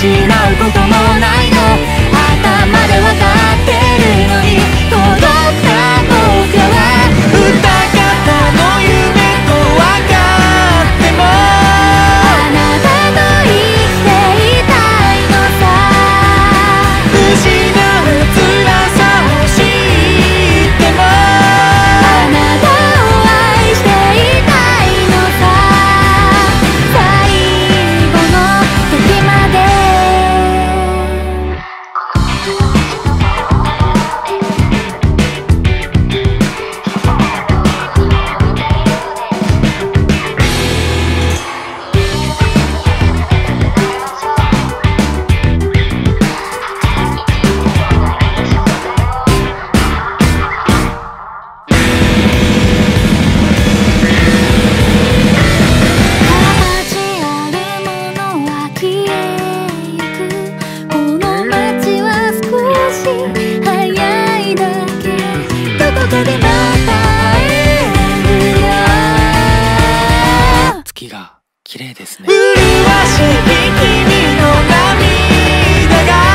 失うこともな手でまた会えるよ。月が綺麗ですね。麗しい君の涙が